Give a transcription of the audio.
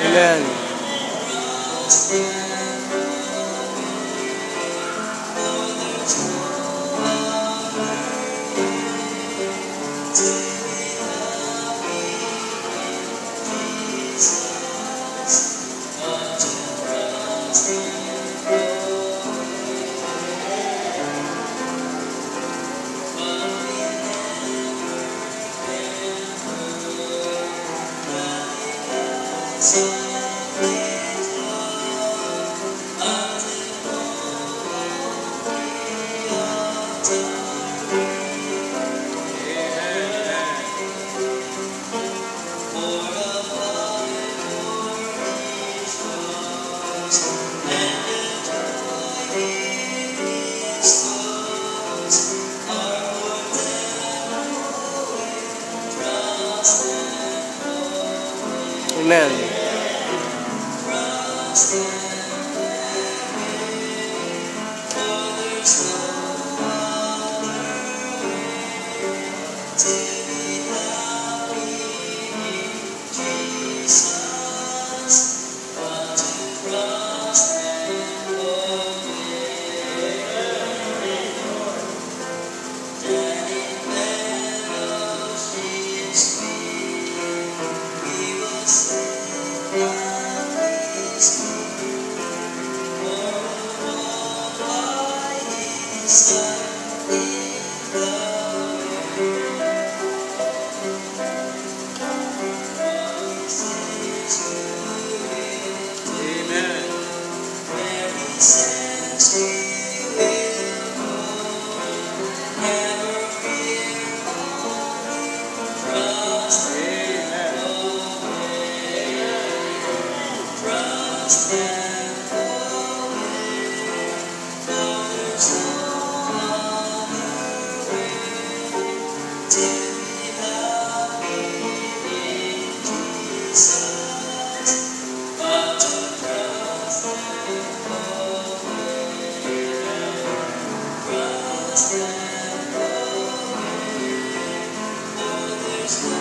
Amen. Thank you. Amen. Christ. There's